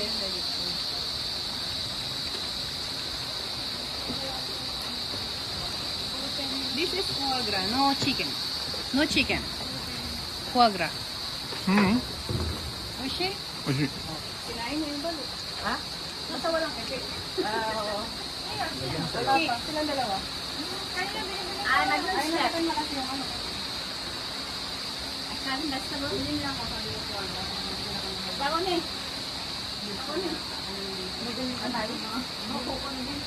This is foie gras, no chicken. No chicken. Foie gras. Hmm. Oishi? Oishi. Kinain mo yung balot. Ha? Nasa walang efek. Ah, oo. Wala pa. Silang dalawa. Ah. Ay, na kasi yung ano. Sabi na sa loob din lang ako yung foie gras. Bago na. Makukuha din si ate. Ano ba atay yan?